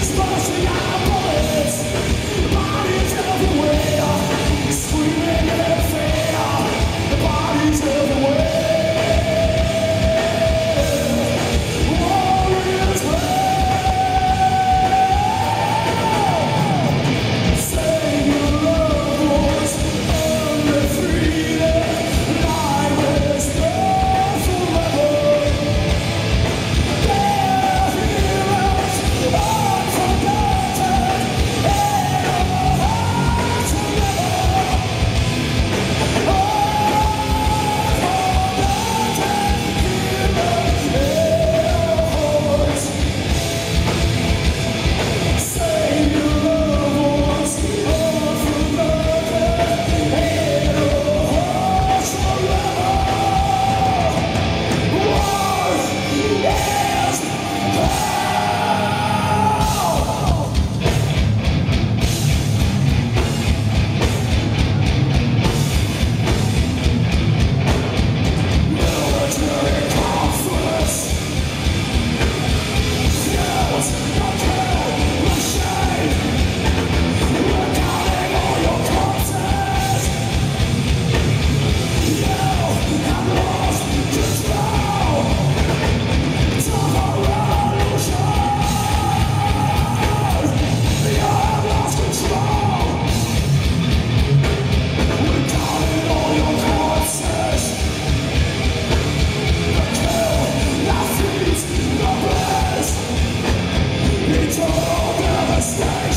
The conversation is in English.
Exposed the to all a mistake